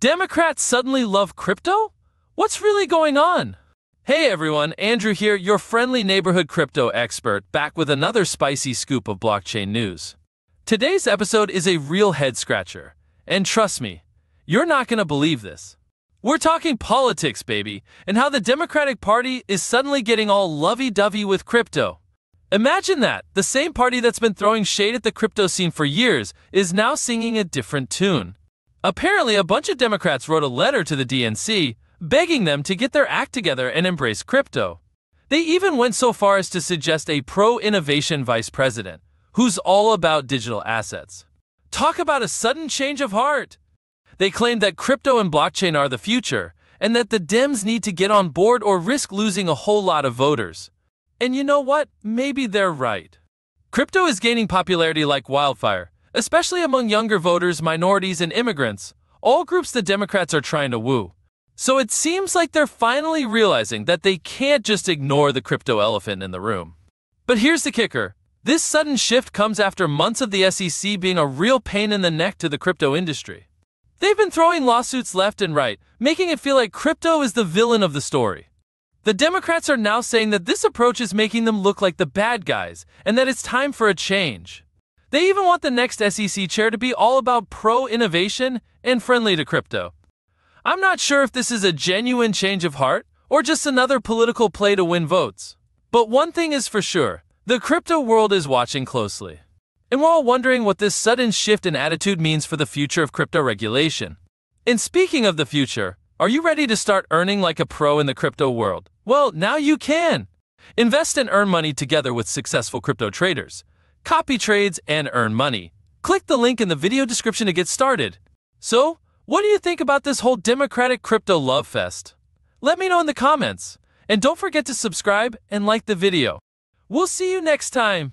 Democrats suddenly love crypto? What's really going on? Hey everyone, Andrew here, your friendly neighborhood crypto expert, back with another spicy scoop of blockchain news. Today's episode is a real head scratcher, and trust me, you're not gonna believe this. We're talking politics, baby, and how the Democratic Party is suddenly getting all lovey dovey with crypto. Imagine that, the same party that's been throwing shade at the crypto scene for years is now singing a different tune. Apparently, a bunch of Democrats wrote a letter to the DNC begging them to get their act together and embrace crypto. They even went so far as to suggest a pro innovation vice president who's all about digital assets. Talk about a sudden change of heart! They claimed that crypto and blockchain are the future, and that the Dems need to get on board or risk losing a whole lot of voters. And you know what? Maybe they're right. Crypto is gaining popularity like wildfire, especially among younger voters, minorities, and immigrants, all groups the Democrats are trying to woo. So it seems like they're finally realizing that they can't just ignore the crypto elephant in the room. But here's the kicker this sudden shift comes after months of the SEC being a real pain in the neck to the crypto industry. They've been throwing lawsuits left and right, making it feel like crypto is the villain of the story. The Democrats are now saying that this approach is making them look like the bad guys and that it's time for a change. They even want the next SEC chair to be all about pro innovation and friendly to crypto. I'm not sure if this is a genuine change of heart or just another political play to win votes. But one thing is for sure the crypto world is watching closely. And we're all wondering what this sudden shift in attitude means for the future of crypto regulation. And speaking of the future, are you ready to start earning like a pro in the crypto world? Well, now you can. Invest and earn money together with successful crypto traders copy trades, and earn money. Click the link in the video description to get started. So, what do you think about this whole Democratic crypto love fest? Let me know in the comments. And don't forget to subscribe and like the video. We'll see you next time.